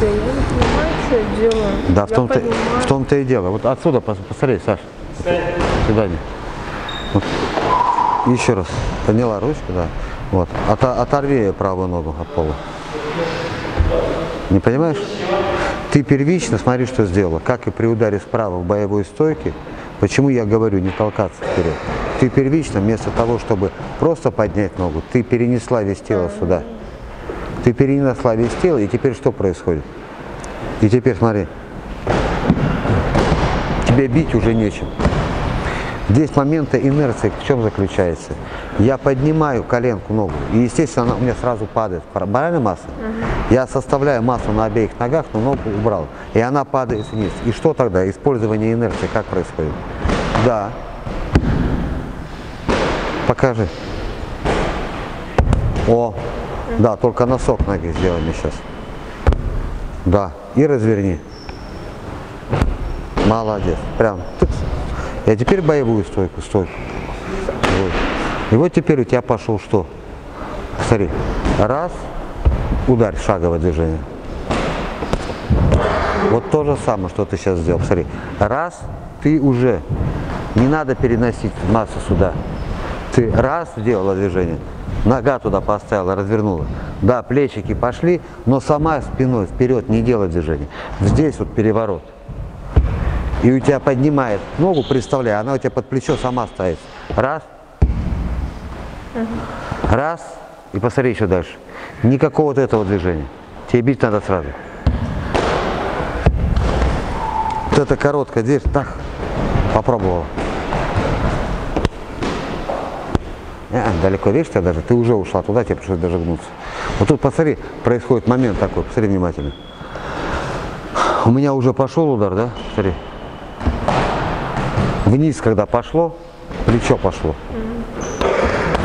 Да я не понимаю, что я делаю. Да, в том-то, в том-то и дело. Вот отсюда пос- посмотри, Саш. Сюда не. Вот. Еще раз. Подняла ручку, да. Вот. Ото- оторви правую ногу от пола. Не понимаешь? Ты первично, смотри, что сделала. Как и при ударе справа в боевой стойке, почему я говорю не толкаться вперед. Ты первично, вместо того, чтобы просто поднять ногу, ты перенесла вес тело сюда. Ты перенесла вес тело, и теперь что происходит? И теперь смотри. Тебе бить уже нечем. Здесь моменты инерции в чем заключается? Я поднимаю коленку ногу, и естественно она у меня сразу падает. Правильно масса? Я составляю массу на обеих ногах, но ногу убрал. И она падает вниз. И что тогда? Использование инерции как происходит? Да. Покажи. О, да, только носок ноги сделай мне сейчас. Да, и разверни. Молодец. Прям. И теперь боевую стойку, стойку. Вот. И вот теперь у тебя пошел что? Смотри. Раз. Ударь, шаговое движение. Вот то же самое, что ты сейчас сделал. Смотри. Раз. Ты уже. Не надо переносить массу сюда. Ты раз сделала движение, нога туда поставила, развернула. Да, плечики пошли, но сама спиной вперед не делай движение. Здесь вот переворот. И у тебя поднимает ногу, представляй, она у тебя под плечо сама стоит. Раз. Раз. И посмотри еще дальше. Никакого вот этого движения. Тебе бить надо сразу. Вот это короткая дверь. Так. Попробовала. Э, далеко, видишь, тебя даже, ты уже ушла туда, тебе пришлось даже гнуться. Вот тут посмотри, происходит момент такой, посмотри внимательно. У меня уже пошел удар, да? Смотри. Вниз, когда пошло, плечо пошло.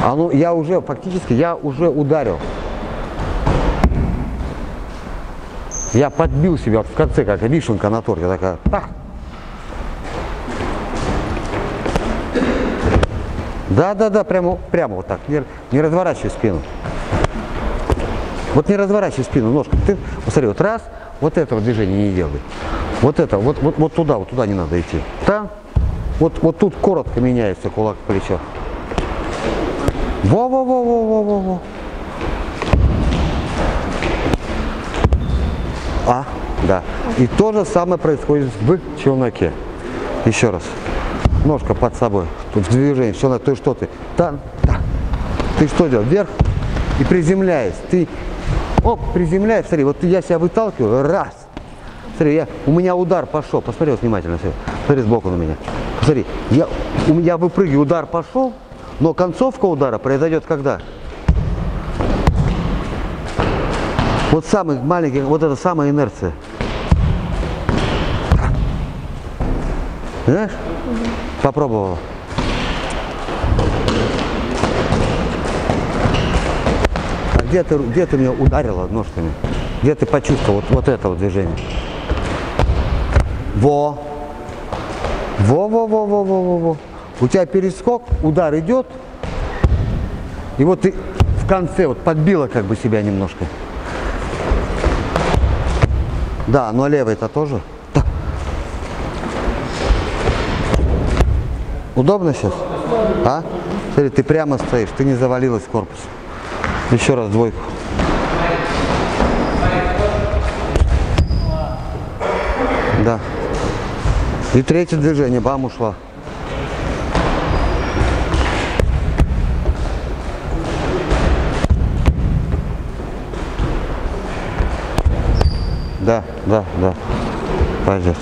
А ну, я уже, фактически, я уже ударил. Я подбил себя в конце, как вишенка на торте, такая, так. Да, да, да, прямо, прямо вот так. Не, не разворачивай спину. Вот не разворачивай спину, ножку. Ты, посмотри, вот раз, вот этого движения не делай. Вот это, вот, вот, вот туда, вот туда не надо идти. Там, вот, вот тут коротко меняется кулак плечо. Во-во-во-во-во-во-во. А, да. И то же самое происходит в челноке. Еще раз. Ножка под собой. В движении. Все на ты что ты? Там, так. Ты что делаешь? Вверх и приземляясь. Ты оп, приземляешь, смотри, вот я себя выталкиваю, раз. Смотри, я, у меня удар пошел. Посмотри вот внимательно. Смотри, смотри сбоку на меня. Посмотри, я, у меня выпрыгиваю, удар пошел, но концовка удара произойдет когда? Вот самый маленький, вот это самая инерция. Знаешь? Попробовала. Где ты, где ты меня ударила ножками? Где ты почувствовал вот, вот это вот движение? Во. Во-во-во-во-во-во. У тебя перескок, удар идет. И вот ты в конце вот подбила как бы себя немножко. Да, но левый-то тоже. Да. Удобно сейчас? А? Смотри, ты прямо стоишь, ты не завалилась в корпус. Еще раз двойку. Да. И третье движение, бам, ушла. Да, да, да. Пойдет.